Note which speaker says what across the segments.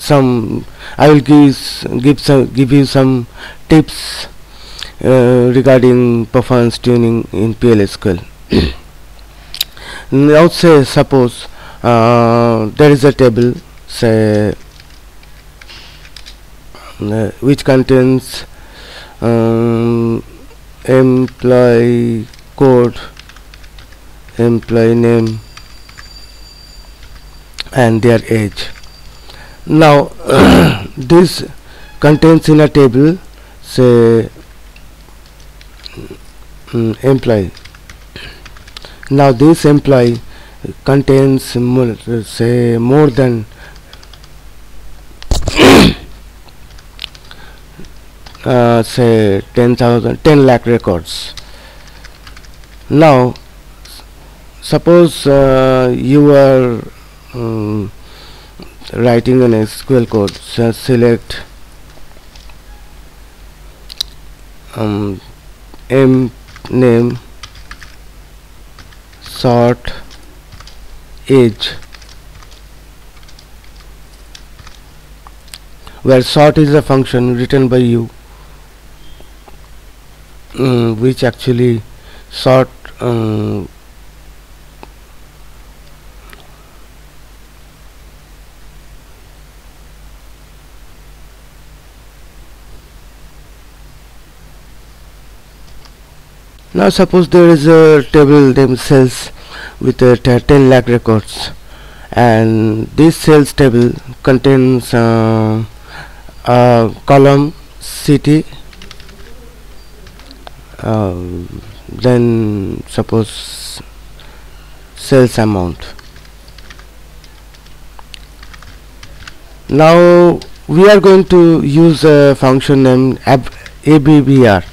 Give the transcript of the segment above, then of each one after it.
Speaker 1: some I will give give some give you some tips uh, regarding performance tuning in PLSQL. now say suppose uh, there is a table say uh, which contains um, employee code employee name and their age now this contains in a table say mm, employee. Now this employee contains more, say more than uh, say 10,000 10 lakh records. Now suppose uh, you are um, writing an SQL code so select um, m name sort age. Where sort is a function written by you um, which actually sort um, now suppose there is a table sales with t- 10 lakh records. And this sales table contains uh, a column city um, then suppose sales amount. Now we are going to use a function named ab- abbr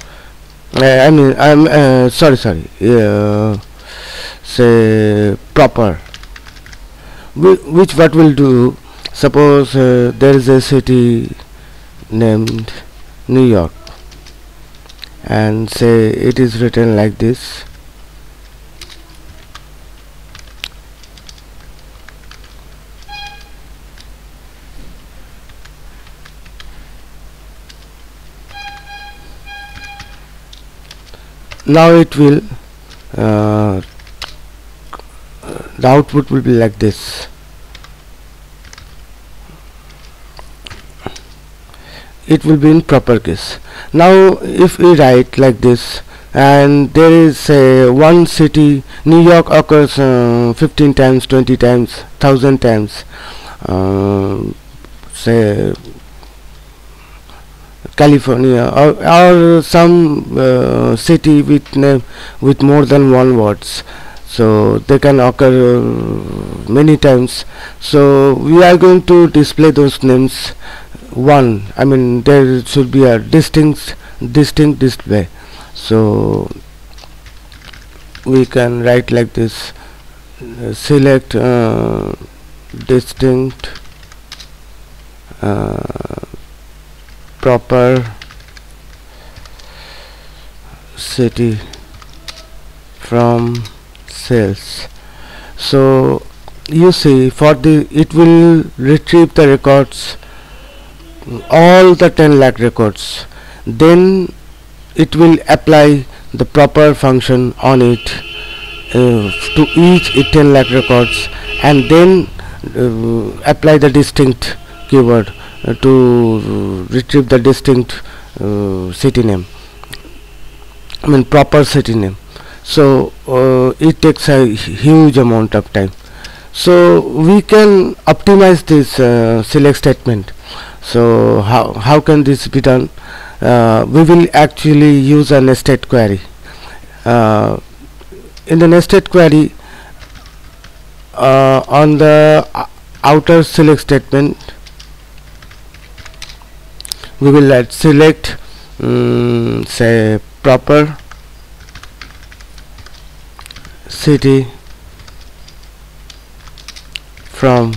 Speaker 1: I mean I'm uh, sorry sorry. Uh, say proper. Whi- which what will do? Suppose uh, there is a city named New York and say it is written like this now it will uh, the output will be like this. It will be in proper case. Now if we write like this and there is a one city New York occurs uh, 15 times 20 times 1000 times uh, say California. Or, or some uh, city with name with more than one words. So they can occur uh, many times. So we are going to display those names. One I mean there should be a distinct distinct display. So we can write like this. Uh, select distinct uh, proper city from sales. So you see for the it will retrieve the records all the 10 lakh records. Then it will apply the proper function on it uh, to each 10 lakh records and then uh, apply the distinct keyword to retrieve the distinct uh, city name. I mean proper city name. So uh, it takes a huge amount of time. So we can optimize this uh, select statement. So how, how can this be done? Uh, we will actually use a nested query. Uh, in the nested query uh, on the outer select statement we will let select um, say proper city from.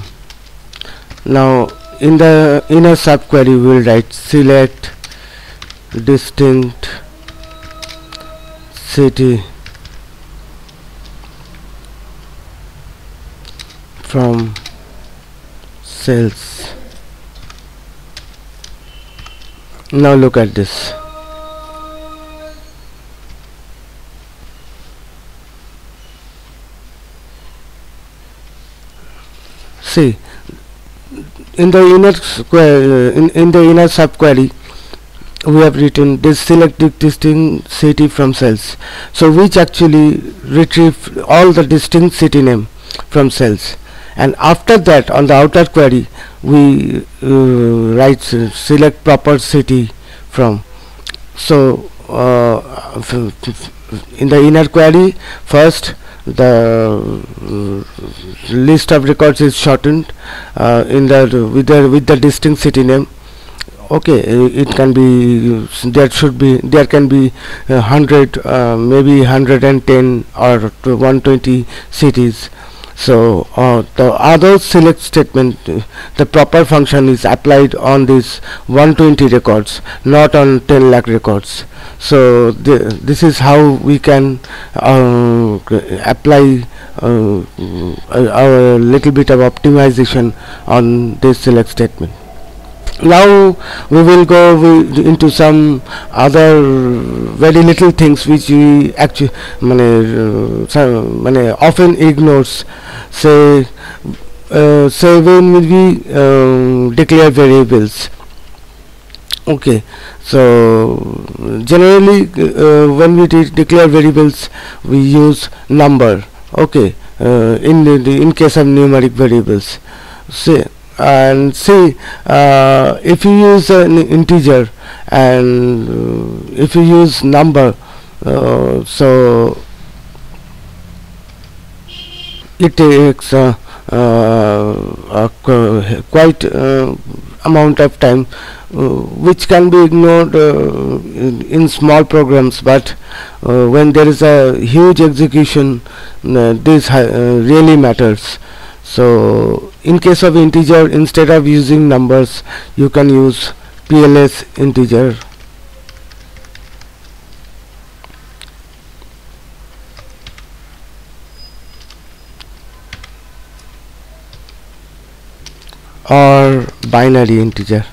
Speaker 1: Now in the inner subquery we will write select distinct city from sales now look at this. See in the inner square uh, in, in the inner subquery we have written this select distinct city from sales. So which actually retrieve all the distinct city name from sales. And after that on the outer query we uh, write select proper city from. So uh, in the inner query first the uh, list of records is shortened uh, in the with the with the distinct city name. Okay it can be there should be there can be 100 uh, maybe 110 or 120 cities so uh, the other select statement the proper function is applied on these 120 records not on 10 lakh records. So th this is how we can uh, apply uh, a, a little bit of optimization on this select statement now we will go into some other very little things which we actually mane, uh, often ignores. Say uh, say when we uh, declare variables. Okay. So generally uh, when we de declare variables we use number. Okay. Uh, in in case of numeric variables. Say and see uh, if you use an integer and uh, if you use number uh, so it takes uh, uh, quite uh, amount of time which can be ignored in, in, small programs. But when there is a huge execution this really matters so in case of integer instead of using numbers you can use PLS integer. Or binary integer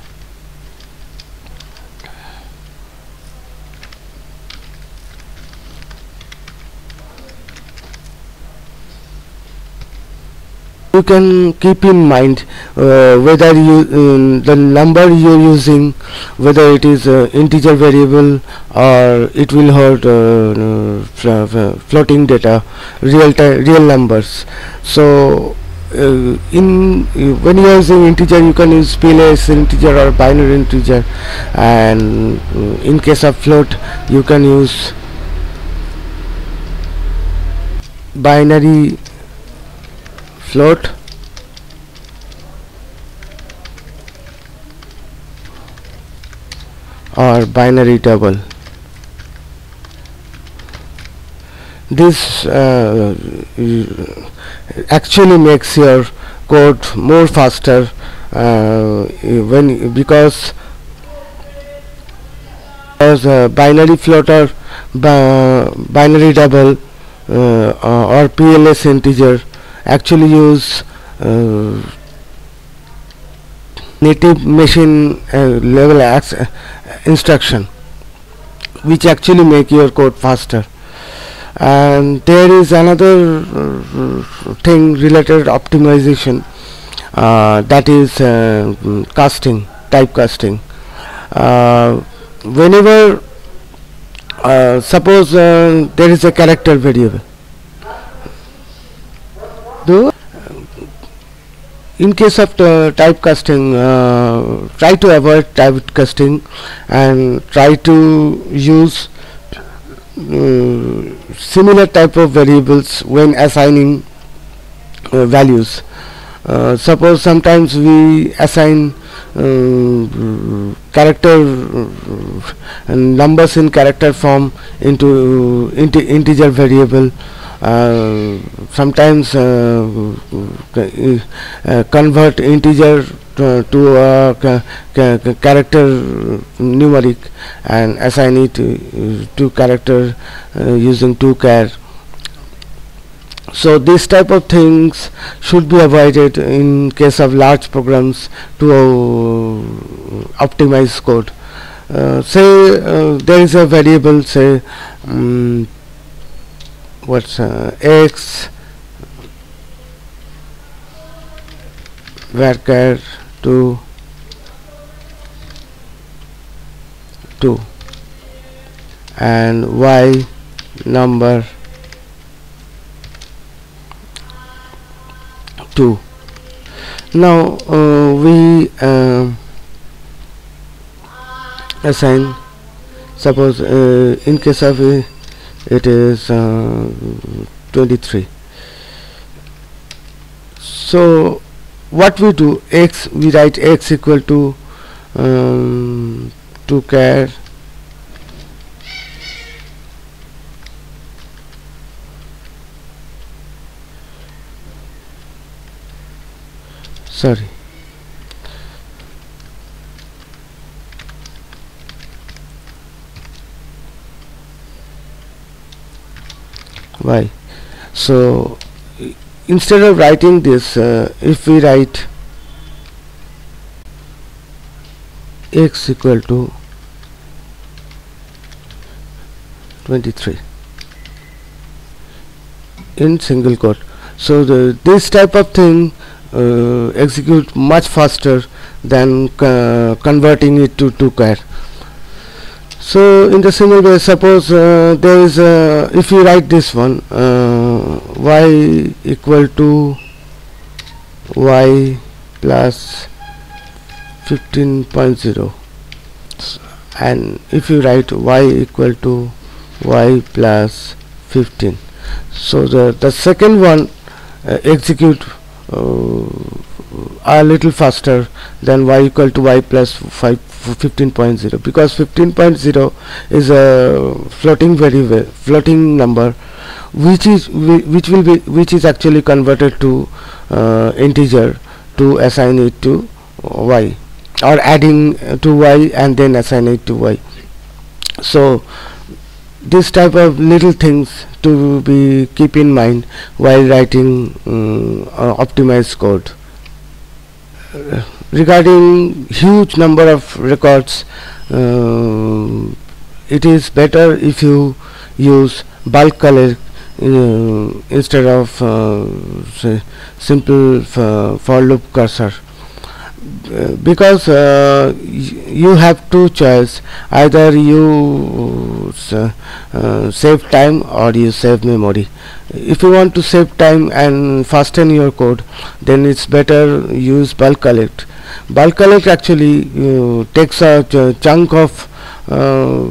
Speaker 1: you can keep in mind uh, whether you um, the number you're using whether it is uh, integer variable or it will hold uh, floating data real real numbers. So uh, in uh, when you are using integer you can use PLS integer or binary integer and uh, in case of float you can use binary float. Or binary double. This uh, actually makes your code more faster uh, when because as a binary floater binary double uh, or PLS integer actually use uh, native machine uh, level uh, instruction which actually make your code faster. And there is another uh, thing related optimization uh, that is uh, casting type casting. Whenever suppose there is a character variable do in case of typecasting uh, try to avoid typecasting and try to use uh, similar type of variables when assigning uh, values. Uh, suppose sometimes we assign uh, character uh, numbers in character form into into integer variable sometimes uh, uh, convert integer to, a character numeric and assign it to character using TO_CHAR. So this type of things should be avoided in case of large programs to uh, optimize code. Uh, say uh, there is a variable say um, what's uh, x varchar 2 2 and y number 2 now uh, we uh, assign suppose uh, in case of uh, it is uh, 23 so what we do x we write x equal to um, TO_CHAR sorry y so instead of writing this uh, if we write x equal to 23 in single quote. So the this type of thing uh, execute much faster than uh, converting it to 2 char so in the same way suppose uh, there is a if you write this one uh, y equal to y plus 15.0 and if you write y equal to y plus 15 so the the second one uh, execute uh, a little faster than y equal to y plus 5 15.0 because 15.0 is a floating very floating number which is which will be which is actually converted to uh, integer to assign it to y or adding to y and then assign it to y. So this type of little things to be keep in mind while writing um, uh, optimized code. Uh, regarding huge number of records uh, it is better if you use bulk collect uh, instead of uh, simple for loop cursor. Uh, because uh, you have two choice. Either you uh, save time or you save memory. If you want to save time and fasten your code then it's better use bulk collect. Bulk collect actually uh, takes a ch chunk of uh,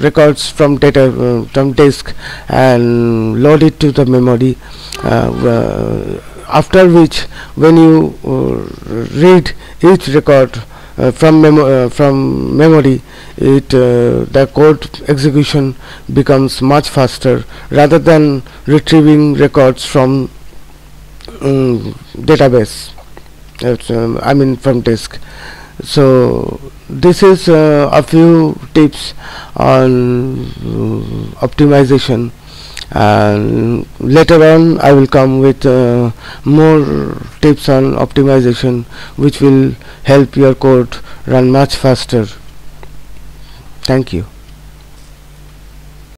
Speaker 1: records from data uh, from disk and load it to the memory after which when you read each record uh, from memo uh, from memory it uh, the code execution becomes much faster rather than retrieving records from um, database. Um, I mean from disk. So this is uh, a few tips on uh, optimization. And later on I will come with uh, more tips on optimization which will help your code run much faster. Thank you